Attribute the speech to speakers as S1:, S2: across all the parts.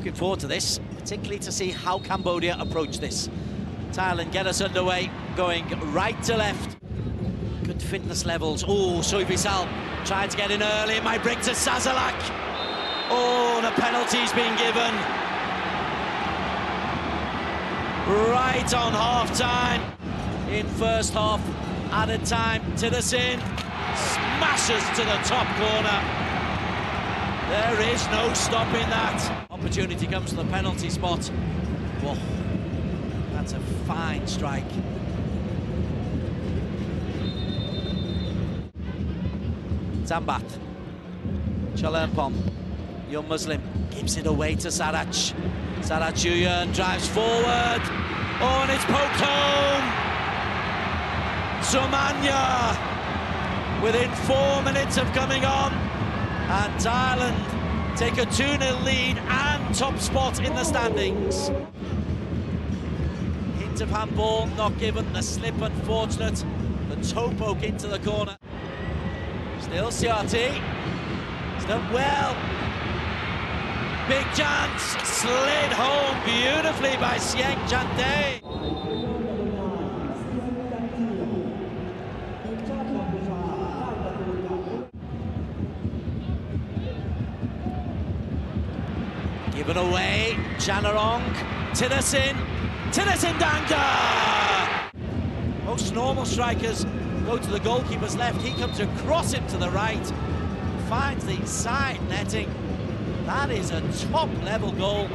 S1: Looking forward to this, particularly to see how Cambodia approach this. Thailand get us underway, going right to left. Good fitness levels. Oh, Soivisal tried to get in early. Might bring to Sazalak. Oh, the penalty's been given. Right on half-time. In first half, added time. Teerasil smashes to the top corner. There is no stopping that. Opportunity comes to the penalty spot. Whoa, that's a fine strike. Zambat. Chalermpon. Young Muslim gives it away to Sarach. Sarach Yooyen drives forward. Oh, and it's poked home. Sumanya within four minutes of coming on. And Thailand take a 2-0 lead and top spot in the standings. Hint of handball, not given. The slip unfortunate. The toe poke into the corner. Still. He's done well. Big chance. Slid home beautifully by Sieng Chanthea. Given away, Chanarong, Teerasil, Teerasil Dangda! Most normal strikers go to the goalkeeper's left, he comes across him to the right, finds the side netting. That is a top-level goal.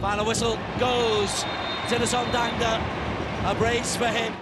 S1: Final whistle goes, Teerasil Dangda, a brace for him.